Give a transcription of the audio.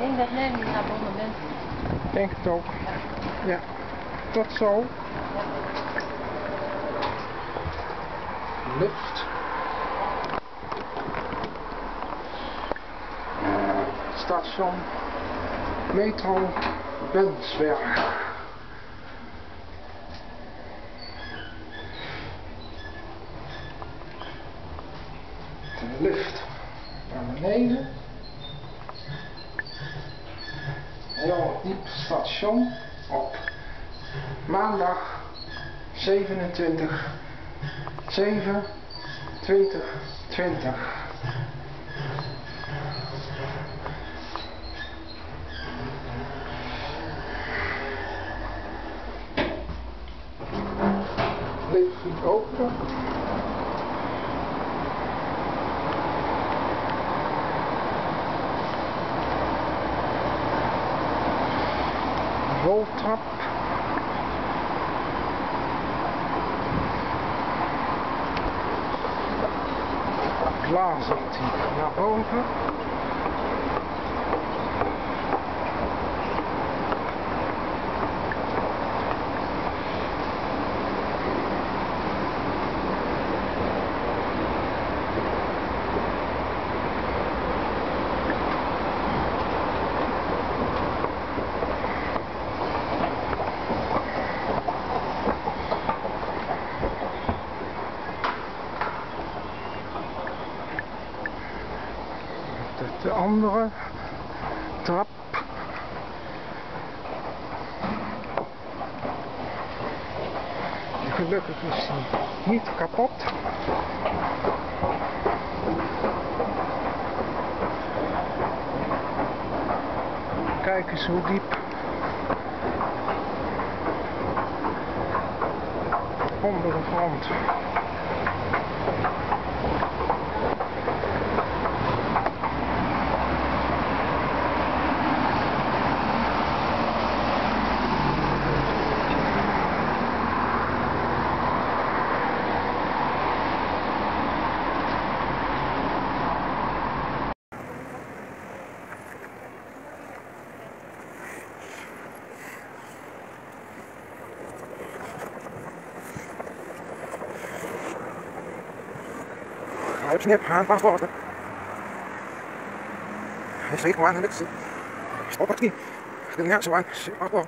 denk dat jij niet verbonden bent. Ik denk het ook. Ja. Tot zo. Lift. Station Metro Bensberg. De lift naar beneden. Diep station op maandag 27 7 2020. Lift goed open. Roltrap. Die naar boven. De, de andere trap. Gelukkig is die niet kapot. Kijk eens hoe diep. Onder de grond. Halbschnitt, Handpassporten. Hij schreef maar aan de luxe. Stop het niet. Ik denk net zo aan. Paspoort.